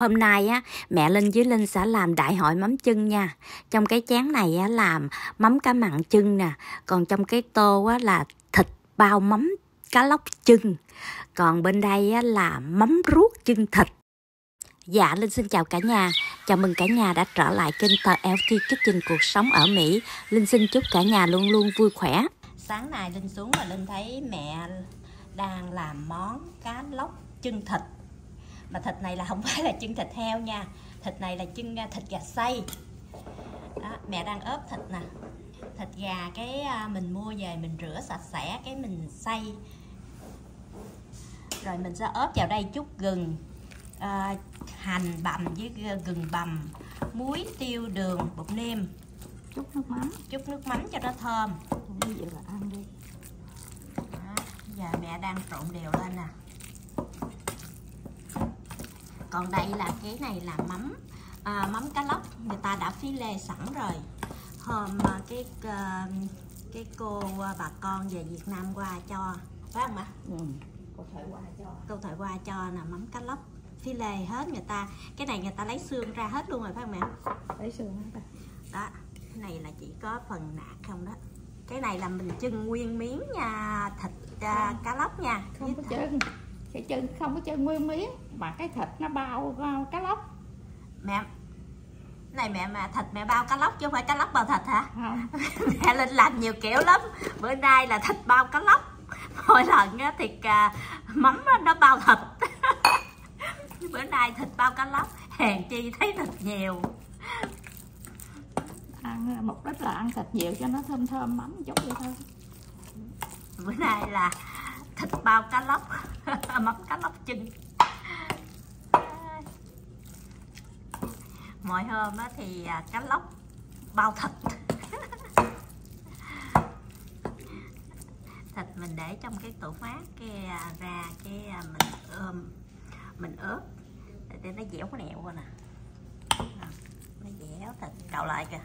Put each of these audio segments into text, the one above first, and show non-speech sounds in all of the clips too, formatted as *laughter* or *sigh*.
Hôm nay á, mẹ Linh với Linh sẽ làm đại hội mắm chân nha. Trong cái chén này á, làm mắm cá mặn chân nè. Còn trong cái tô á, là thịt bao mắm cá lóc chân. Còn bên đây á, là mắm ruốc chân thịt. Dạ, Linh xin chào cả nhà. Chào mừng cả nhà đã trở lại kênh tờ LT Kitchen Cuộc Sống ở Mỹ. Linh xin chúc cả nhà luôn luôn vui khỏe. Sáng nay Linh xuống và Linh thấy mẹ đang làm món cá lóc chân thịt mà thịt này là không *laughs* phải là chân thịt heo nha. Thịt này là chân à, thịt gà xay. Đó, mẹ đang ốp thịt nè. Thịt gà cái à, mình mua về mình rửa sạch sẽ cái mình xay. Rồi mình sẽ ốp vào đây chút gừng à, hành bằm với gừng bằm muối tiêu đường bột nêm. Chút nước mắm. Chút nước mắm cho nó thơm. Bây giờ là ăn đi. Đó, giờ mẹ đang trộn đều lên nè còn đây là cái này là mắm à, mắm cá lóc. Người ta đã phi lê sẵn rồi. Hôm à, cái uh, cái cô à, bà con về Việt Nam qua cho phải không ạ? Ừ. Cô thoại qua cho. Cô thoại qua cho là mắm cá lóc. Phi lê hết người ta. Cái này người ta lấy xương ra hết luôn rồi phải không mẹ lấy xương hết đó cái này là chỉ có phần nạc không đó. Cái này là mình chưng nguyên miếng nha thịt uh, cá lóc nha. Không có chân cái chân không có chân nguyên miếng mà cái thịt nó bao cá lóc. Mẹ này mẹ mà thịt mẹ bao cá lóc chứ không phải cá lóc bao thịt hả? Không. *laughs* Mẹ lên làm nhiều kiểu lắm. Bữa nay là thịt bao cá lóc. Mỗi lần á thì mắm nó bao thịt. *laughs* Bữa nay thịt bao cá lóc hèn chi thấy thịt nhiều. Ăn mục đích là ăn thịt nhiều cho nó thơm thơm mắm chút vậy thôi. Bữa nay là thịt bao cá lóc. *laughs* Mắm cá lóc chân mọi hôm á thì à, cá lóc bao thịt. *laughs* Thịt mình để trong cái tủ mát cái à, ra cái à, mình ôm mình ướp. Để nó dẻo cái nẹo coi nè nó dẻo thịt. Cạo lại kìa.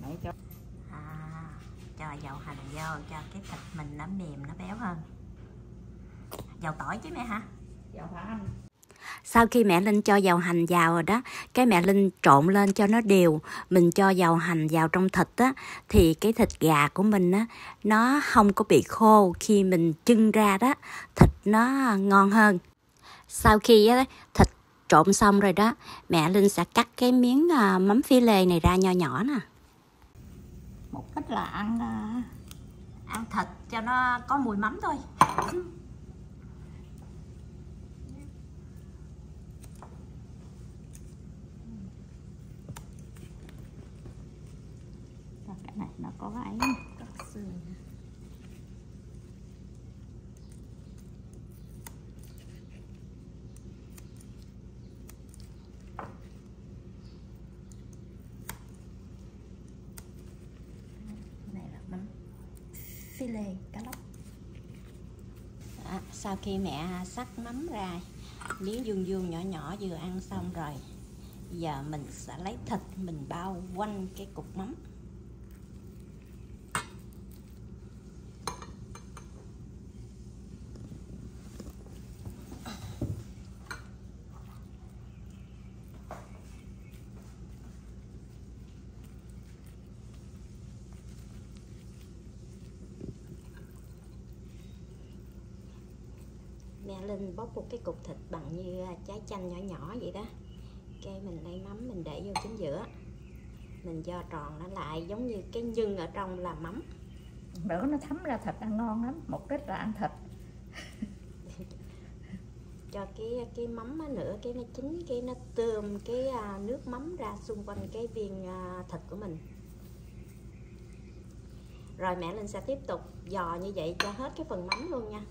Để cho à, cho dầu hành vô cho cái thịt mình nó mềm nó béo hơn dầu tỏi chứ mẹ hả? Dầu tỏi sau khi mẹ Linh cho dầu hành vào rồi đó cái mẹ Linh trộn lên cho nó đều mình cho dầu hành vào trong thịt á thì cái thịt gà của mình á nó không có bị khô khi mình chưng ra đó thịt nó ngon hơn. Sau khi á, thịt trộn xong rồi đó mẹ Linh sẽ cắt cái miếng à, mắm phi lê này ra nho nhỏ nè. Một cách là ăn uh... ăn thịt cho nó có mùi mắm thôi này nó có cái này là mắm phi lê cá lóc. À, sau khi mẹ sắc mắm ra miếng vuông vuông nhỏ nhỏ vừa ăn xong rồi giờ mình sẽ lấy thịt mình bao quanh cái cục mắm Linh bóc một cái cục thịt bằng như à, trái chanh nhỏ nhỏ vậy đó. Cái mình lấy mắm mình để vô chính giữa. Mình do tròn nó lại giống như cái nhân ở trong là mắm. Nữa nó thấm ra thịt ăn ngon lắm một ít là ăn thịt. *laughs* Cho cái cái mắm nữa cái nó chín cái nó tươm cái à, nước mắm ra xung quanh cái viên à, thịt của mình. Rồi mẹ Linh sẽ tiếp tục dò như vậy cho hết cái phần mắm luôn nha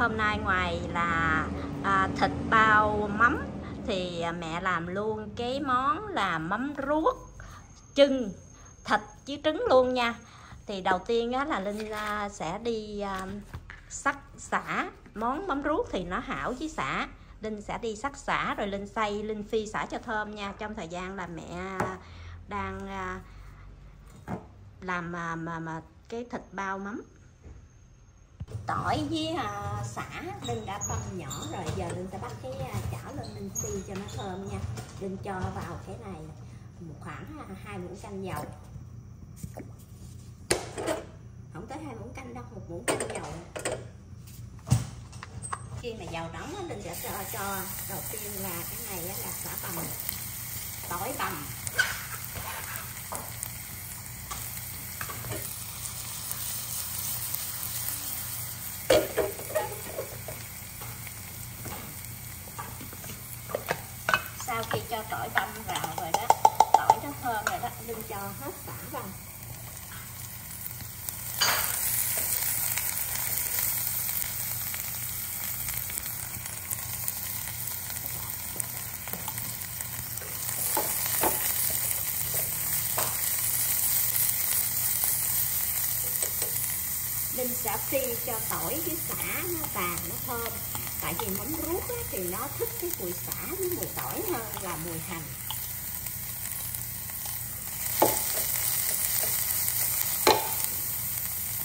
hôm nay ngoài là à, thịt bao mắm thì à, mẹ làm luôn cái món là mắm ruốc trưng thịt với trứng luôn nha. Thì đầu tiên á, là linh à, sẽ đi à, sắc xả món mắm ruốc thì nó hảo với xả. Linh sẽ đi sắc xả rồi linh xay linh phi xả cho thơm nha. Trong thời gian là mẹ đang à, làm mà, mà, mà cái thịt bao mắm tỏi với ờ, à, xả linh đã băm nhỏ rồi giờ linh sẽ bắt cái à, chảo lên linh xi cho nó thơm nha. Linh cho vào cái này một khoảng à, hai muỗng canh dầu. Không tới hai muỗng canh đâu một muỗng canh dầu. Khi mà dầu nóng á, linh sẽ cho cho đầu tiên là cái này á, là xả bằm tỏi bằm sau khi cho tỏi băm vào rồi đó tỏi nó thơm rồi đó linh cho hết xả vào Linh sẽ phi cho tỏi với xả nó vàng nó thơm. Tại vì mắm ruốc á, thì nó thích cái mùi xả với mùi tỏi hơn là mùi hành.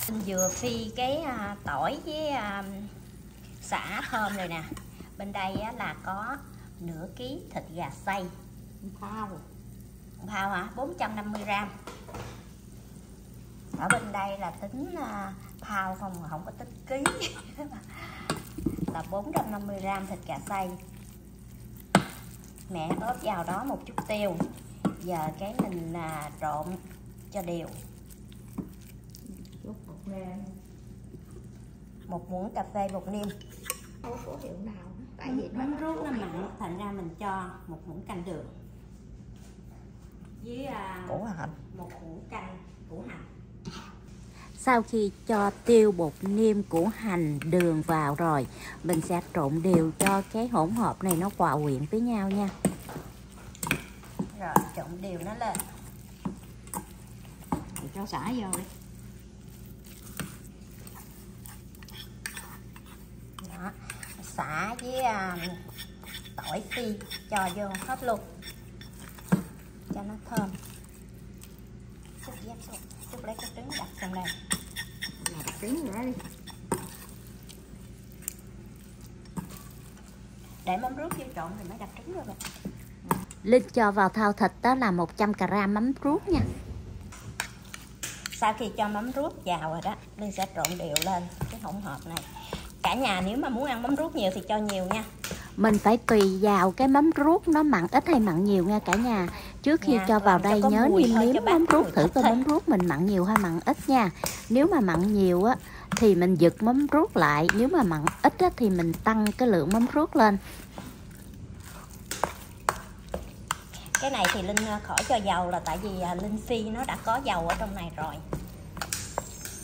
Linh vừa phi cái à, tỏi với à, xả thơm rồi nè. Bên đây á, là có nửa ký thịt gà xay. Phao Phao hả? 450 gram ở bên đây là tính uh, phao không mà không có tính ký. *laughs* Là 450 gram thịt gà xay. Mẹ ốp vào đó một chút tiêu. Giờ cái mình uh, trộn cho đều. Chút bột nêm một muỗng cà phê bột niêm. Không có hiệu nào? Tại vì nó ruốc nó mặn thành ra mình cho một muỗng canh đường. Với uh, củ hành. một muỗng canh củ hành sau khi cho tiêu bột niêm củ hành đường vào rồi mình sẽ trộn đều cho cái hỗn hợp này nó hòa quyện với nhau nha. Rồi trộn đều nó lên. Thì cho xả vô đi. Đó xả với à, tỏi phi cho vô hết luôn. Cho nó thơm chút dép xuống chút lấy cái trứng đặt trong đây là đặt trứng rồi đó đi. Để mắm ruốc vô trộn thì mới đặt trứng rồi Linh cho vào thao thịt đó là 100 g mắm ruốc nha. Sau khi cho mắm ruốc vào rồi đó Linh sẽ trộn đều lên cái hỗn hợp này. Cả nhà nếu mà muốn ăn mắm ruốc nhiều thì cho nhiều nha. Mình phải tùy vào cái mắm ruốc nó mặn ít hay mặn nhiều nha cả nhà trước khi cho vào đây nhớ nêm nếm mắm ruốc thử coi mắm ruốc mình mặn nhiều hay mặn ít nha. Nếu mà mặn nhiều á thì mình giật mắm ruốc lại nếu mà mặn ít á, thì mình tăng cái lượng mắm ruốc lên. Cái này thì linh ờ, khỏi cho dầu là tại vì à, linh phi nó đã có dầu ở trong này rồi.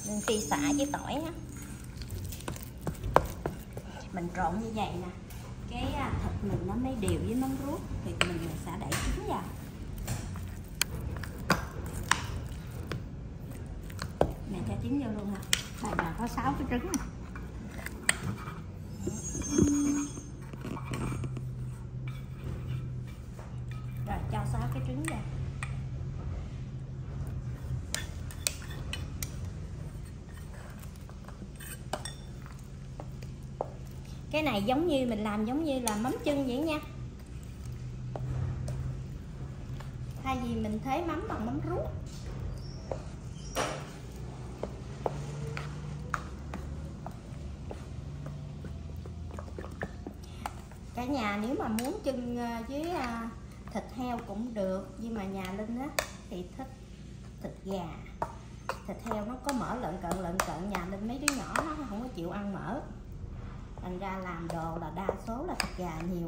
Linh phi xả với tỏi á. Mình trộn như vậy nè. Cái à, thịt mình nó mới đều với mắm ruốc thì mình sẽ đẩy trứng vào mẹ cho trứng vô luôn hả? Đây là có 6 cái trứng này. rồi cho sáu cái trứng vào cái này giống như mình làm giống như là mắm chân vậy nha. Thay vì mình thế mắm bằng mắm ruốc cả nhà, nếu mà muốn chân ờ, với ờ, thịt heo cũng được, nhưng mà nhà linh á thì thích thịt gà. Thịt heo nó có mỡ lợn cận lợn cận, nhà linh mấy đứa nhỏ nó không có chịu ăn mỡ. Thành ra làm đồ là đa số là thịt gà nhiều.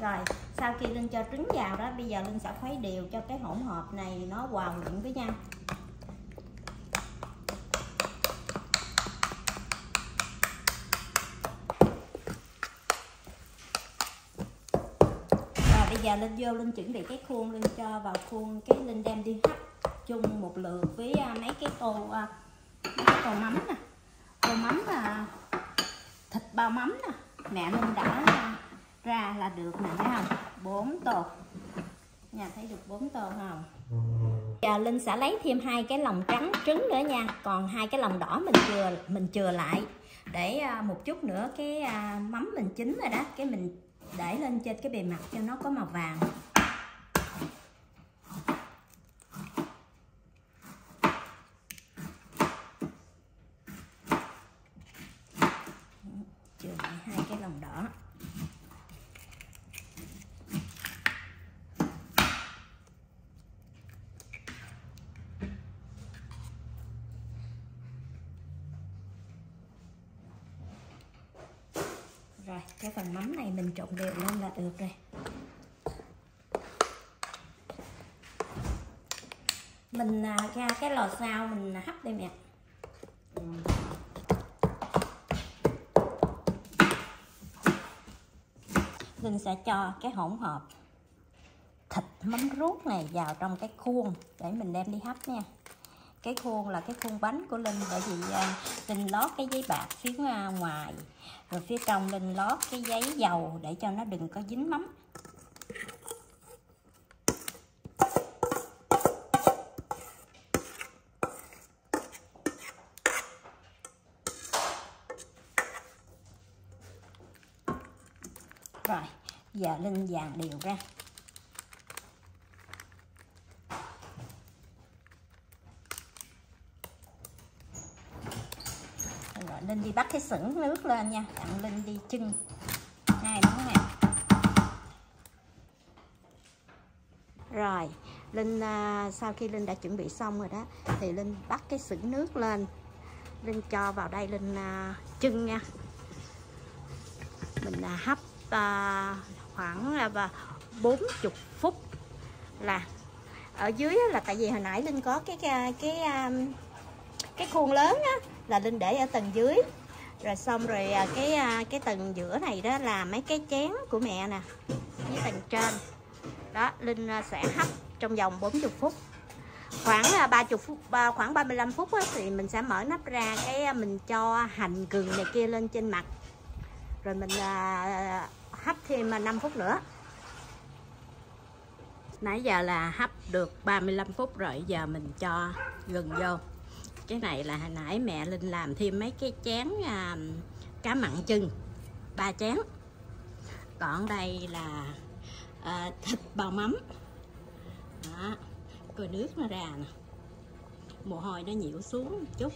Rồi, sau khi linh cho trứng vào đó, bây giờ linh sẽ khuấy đều cho cái hỗn hợp này nó hòa quyện với nhau rồi bây giờ linh vô linh chuẩn bị cái khuôn, linh cho vào khuôn cái linh đem đi hấp chung một lượt với à, mấy cái tô à, mấy cái tô mắm nè. Tô mắm là thịt bao mắm nè. Mẹ linh đã à, ra là được nè, thấy không? Bốn tô. Nhà thấy được bốn tô không? Giờ linh sẽ lấy thêm hai cái lòng trắng trứng nữa nha. Còn hai cái lòng đỏ mình chừa mình chừa lại để một chút nữa cái mắm mình chín rồi đó. Cái mình để lên trên cái bề mặt cho nó có màu vàng chừa lại hai cái lòng đỏ rồi, cái phần mắm này mình trộn đều lên là được rồi. Mình à, ra cái lò xào mình hấp đây mẹ. Mình sẽ cho cái hỗn hợp thịt mắm ruốc này vào trong cái khuôn để mình đem đi hấp nha. Cái khuôn là cái khuôn bánh của linh bởi vì à, linh lót cái giấy bạc phía à, ngoài, rồi phía trong linh lót cái giấy dầu để cho nó đừng có dính mắm. Rồi, giờ linh dàn đều ra. Thì đi bắt cái sửng nước lên nha. Đặng linh đi chưng hai món này rồi linh à, sau khi linh đã chuẩn bị xong rồi đó thì linh bắt cái sửng nước lên. Linh cho vào đây linh à, chưng nha. Mình à, hấp khoảng là 40 phút là ở dưới là tại vì hồi nãy linh có cái cái cái, cái khuôn lớn á là linh để ở tầng dưới rồi xong rồi à, cái à, cái tầng giữa này đó là mấy cái chén của mẹ nè. Với tầng trên. Đó, linh à, sẽ hấp trong vòng 40 phút. Khoảng 30 phút khoảng 35 phút thì mình sẽ mở nắp ra cái mình cho hành gừng này kia lên trên mặt. Rồi mình hấp thêm 5 phút nữa. Nãy giờ là hấp được 35 phút rồi, giờ mình cho gừng vô cái này là hồi nãy mẹ Linh làm thêm mấy cái chén à, cá mặn chưng ba chén. Còn đây là à, thịt bào mắm. Đó coi nước nó ra nè. Mồ hôi nó nhiễu xuống một chút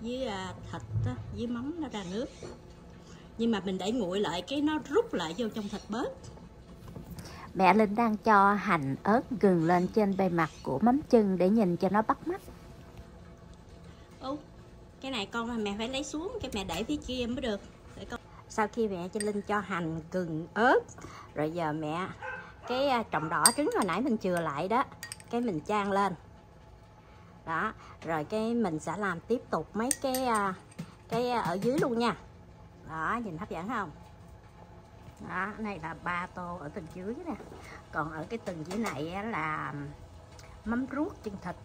với à, thịt á, với mắm nó ra nước. Nhưng mà mình để nguội lại cái nó rút lại vô trong thịt bớt. Mẹ Linh đang cho hành ớt gừng lên trên bề mặt của mắm chưng để nhìn cho nó bắt mắt cái này con mẹ phải lấy xuống, cái mẹ để phía kia mới được. Để con sau khi mẹ cho Linh cho hành gừng ớt, rồi giờ mẹ, cái à, trồng đỏ trứng hồi nãy mình chừa lại đó, cái mình chan lên. Đó, rồi cái mình sẽ làm tiếp tục mấy cái à, cái à, ở dưới luôn nha. Đó, nhìn hấp dẫn không? Đó, này là ba tô ở tầng dưới nè. Còn ở cái tầng dưới này là mắm ruốc chân thịt.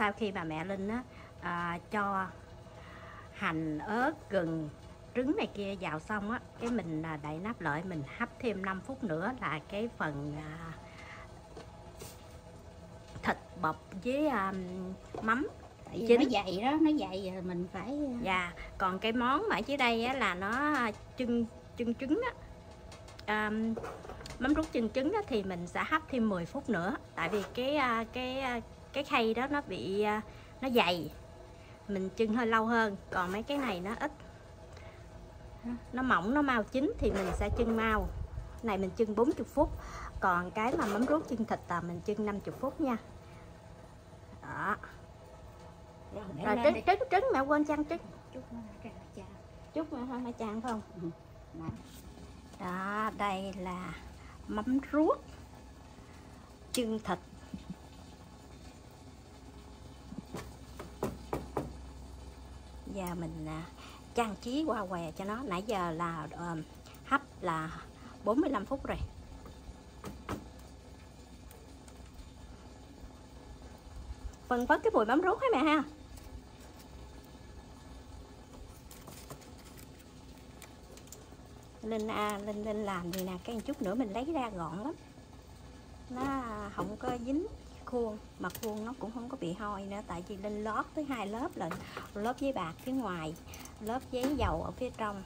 Sau khi bà mẹ linh á à, cho hành ớt gừng trứng này kia vào xong á cái mình à, đậy nắp lại mình hấp thêm 5 phút nữa là cái phần à, thịt bọc với um, mắm. Chính. nó dày đó nó dày rồi mình phải dạ còn cái món mà ở dưới đây á, là nó chân chân trứng á. Um, mắm rút chân trứng á, thì mình sẽ hấp thêm 10 phút nữa. Tại vì cái cái cái khay đó nó bị nó dày mình chưng hơi lâu hơn còn mấy cái này nó ít. Nó mỏng nó mau chín thì mình sẽ chưng mau này mình chưng 40 phút còn cái mà mắm ruốc chân thịt là mình chưng 50 phút nha. Đó. Rồi, trứng, trứng trứng mẹ quên chăn trứng. Chút nữa thôi chan phải không? Ừ. đó đây là mắm ruốc chân thịt giờ mình à, trang trí qua què cho nó. Nãy giờ là uh, hấp là 45 phút rồi. Phần phất cái mùi mắm ruốc hả mẹ ha? Linh à, Linh Linh làm gì nè? Cái chút nữa mình lấy ra gọn lắm. Nó không có dính khuôn, mà khuôn nó cũng không có bị hôi nữa, tại vì lên lót tới hai lớp là lớp giấy bạc phía ngoài, lớp giấy dầu ở phía trong.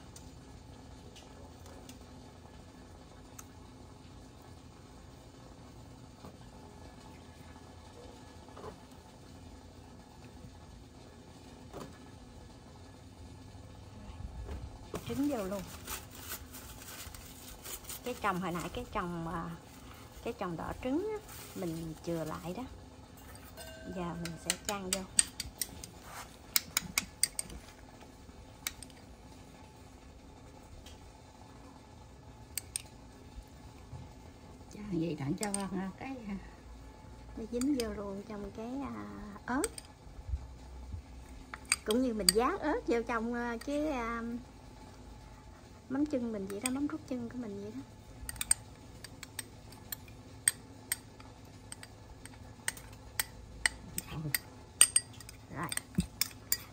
Trứng vô luôn. Cái chồng hồi nãy, cái chồng à, cái tròn đỏ trứng á, mình chừa lại đó. Giờ mình sẽ chan vô. Vậy đặng cho à, cái à, nó dính vô luôn trong cái à, ớt. Cũng như mình dán ớt vô trong cái mắm chân mình vậy đó mắm rút chân của mình vậy đó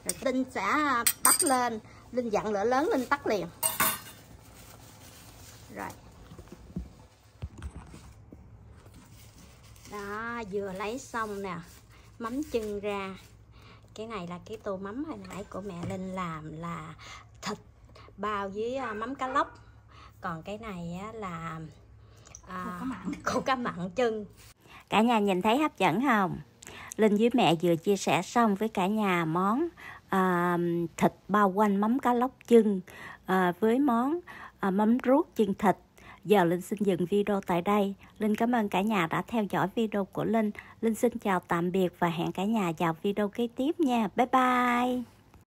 rồi tinh sẽ tắt lên. Linh dặn lửa lớn linh tắt liền. Rồi. Đó vừa lấy xong nè. Mắm chân ra. Cái này là cái tô mắm hồi nãy của mẹ linh làm là thịt bao với à, mắm cá lóc. Còn cái này á, là à, cá mặn. khô cá mặn chân. Cả nhà nhìn thấy hấp dẫn không? Linh với mẹ vừa chia sẻ xong với cả nhà món à, thịt bao quanh mắm cá lóc chân à, với món à, mắm ruốc chân thịt Giờ Linh xin dừng video tại đây. Linh cảm ơn cả nhà đã theo dõi video của Linh. Linh xin chào tạm biệt và hẹn cả nhà vào video kế tiếp nha. Bye bye.